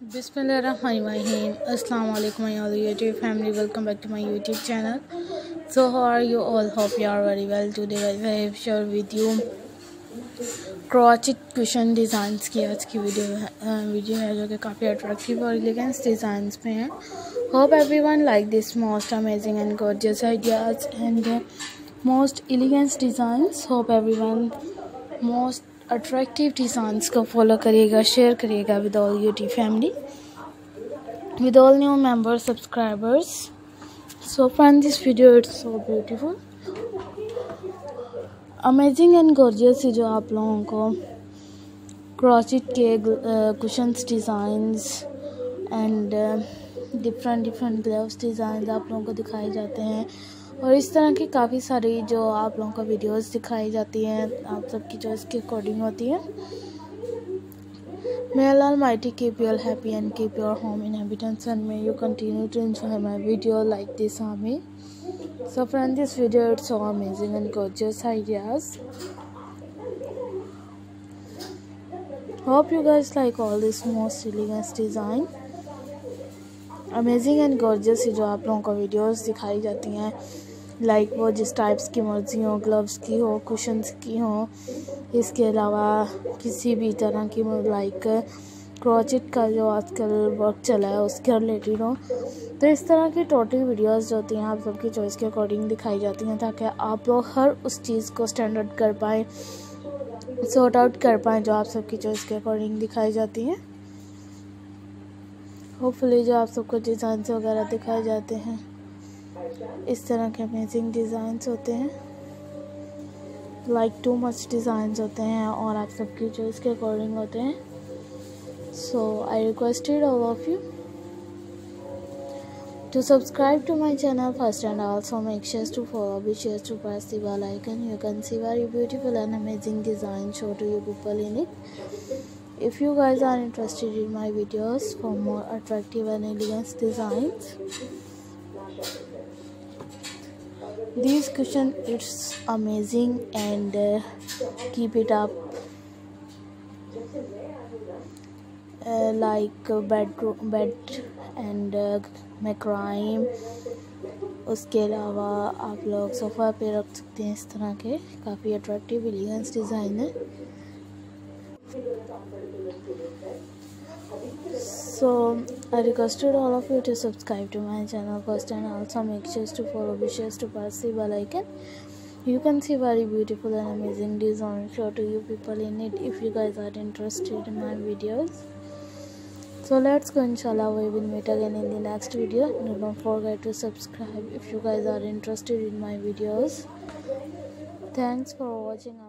Bismillahirrahmanirrahim. Assalamu alaikum my all YouTube family. Welcome back to my YouTube channel. So how are you all? Hope you are very well. Today I have shared with you crochet cushion designs की आज की video video है जो कि काफ़ी attractive और elegance designs में है hope everyone like this most amazing and gorgeous ideas and most elegance designs hope everyone most attractive designs को फॉलो करिएगा शेयर करिएगा with all UT family with all new members, subscribers. So find this video, it's so beautiful. Amazing and gorgeous जो आप लोगों को। Crochet के cushions designs and different different gloves design आप लोगों को दिखाए जाते हैं। और इस तरह की काफ़ी सारी जो आप लोगों का वीडियोस दिखाई जाती हैं, आप सबकी जो इसके अकॉर्डिंग होती है। May lord mighty keep your happy and keep your home inhabitants and may you continue to enjoy my video like this हामी so friend this video it's so amazing and gorgeous ideas hope you guys like all this most elegance design amazing and gorgeous जो आप लोगों को videos दिखाई जाती हैं। Like like वो जिस टाइप्स की मर्ज़ी हो ग्लव्स की हो कुशंस की हो, इसके अलावा किसी भी तरह की लाइक क्रोचिट का जो आजकल वर्क चला है, उसके रिलेटेड हो। तो इस तरह की टोटल वीडियोस जो होती हैं, आप सबकी चॉइस के अकॉर्डिंग दिखाई जाती हैं, ताकि आप लोग हर उस चीज़ को स्टैंडर्ड कर पाएँ सॉर्ट आउट कर पाएँ, जो आप सबकी चॉइस के अकॉर्डिंग दिखाई जाती हैं। होपफुली जो आप सबको डिज़ाइन वगैरह दिखाए जाते हैं। इस तरह के अमेजिंग डिज़ाइंस होते हैं लाइक टू मच डिज़ाइंस होते हैं और आप सबकी जो इसके अकॉर्डिंग होते हैं so I requested all of you to subscribe to my channel first and also make sure to follow be sure to press the bell icon you can see very beautiful and amazing design show to you people in it if you guys are interested in my videos for more attractive and elegant designs this cushion it's amazing and uh, keep it up uh, like uh, bed bed and uh, macrame उसके अलावा आप लोग sofa पे रख सकते हैं इस तरह के काफ़ी अट्रैक्टिव एलिगेंस डिज़ाइन है so i requested all of you to subscribe to my channel first and also make sure to follow sure to press the bell icon. You can see very beautiful and amazing design show to you people in it if you guys are interested in my videos. So let's go inshallah we will meet again in the next video. Don't forget to subscribe if you guys are interested in my videos. Thanks for watching